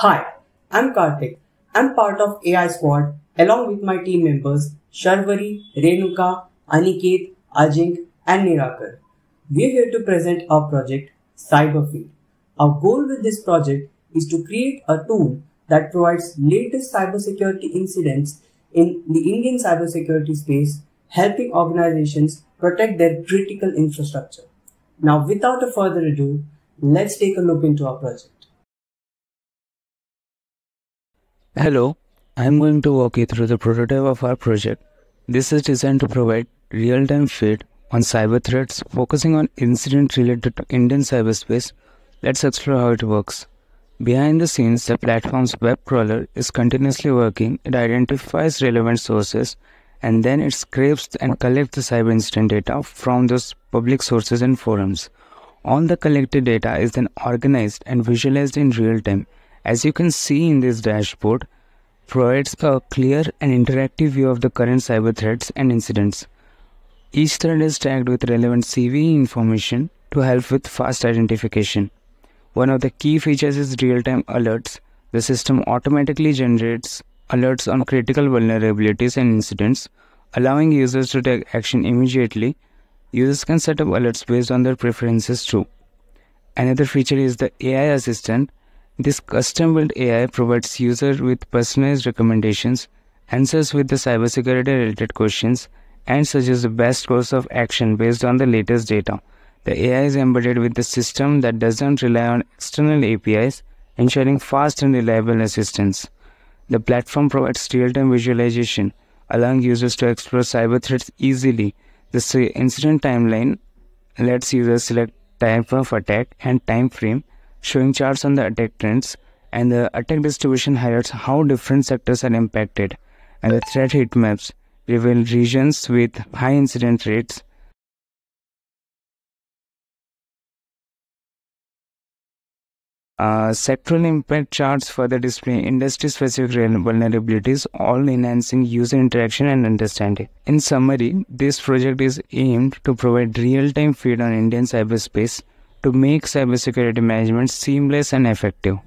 Hi, I'm Karthik. I'm part of AI Squad along with my team members Sharvari, Renuka, Aniket, Ajink, and Nirakar. We're here to present our project CyberFeed. Our goal with this project is to create a tool that provides latest cybersecurity incidents in the Indian cybersecurity space, helping organizations protect their critical infrastructure. Now, without a further ado, let's take a look into our project. Hello, I'm going to walk you through the prototype of our project. This is designed to provide real-time feed on cyber threats, focusing on incidents related to Indian cyberspace. Let's explore how it works. Behind the scenes, the platform's web crawler is continuously working. It identifies relevant sources and then it scrapes and collects the cyber incident data from those public sources and forums. All the collected data is then organized and visualized in real time as you can see in this dashboard, provides a clear and interactive view of the current cyber threats and incidents. Each thread is tagged with relevant CVE information to help with fast identification. One of the key features is real-time alerts. The system automatically generates alerts on critical vulnerabilities and incidents, allowing users to take action immediately. Users can set up alerts based on their preferences too. Another feature is the AI assistant this custom-built AI provides user with personalized recommendations, answers with the cybersecurity-related questions, and suggests the best course of action based on the latest data. The AI is embedded with the system that doesn't rely on external APIs, ensuring fast and reliable assistance. The platform provides real-time visualization, allowing users to explore cyber threats easily. The incident timeline lets users select type of attack and time frame showing charts on the attack trends and the attack distribution highlights how different sectors are impacted and the threat heat maps reveal regions with high incident rates Uh, sectoral impact charts further display industry-specific vulnerabilities, all enhancing user interaction and understanding. In summary, this project is aimed to provide real-time feed on Indian cyberspace to make cybersecurity management seamless and effective.